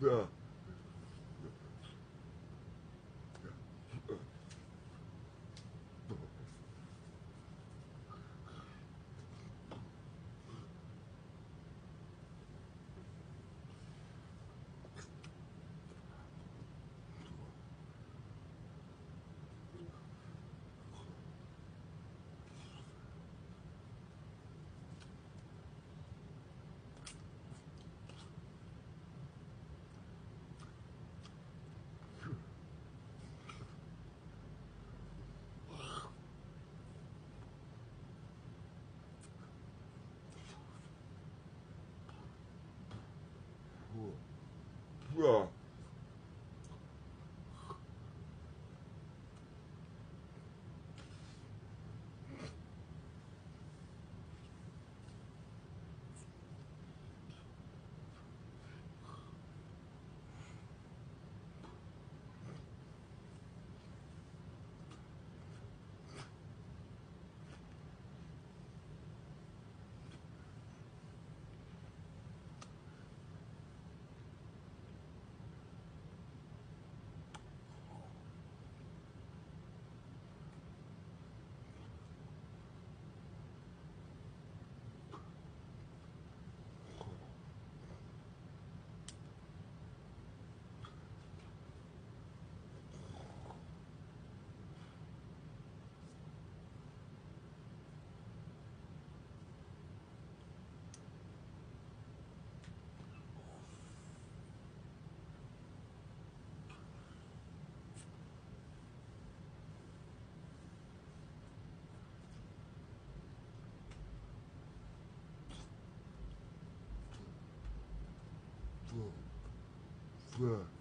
Bruh. Yeah. Yeah.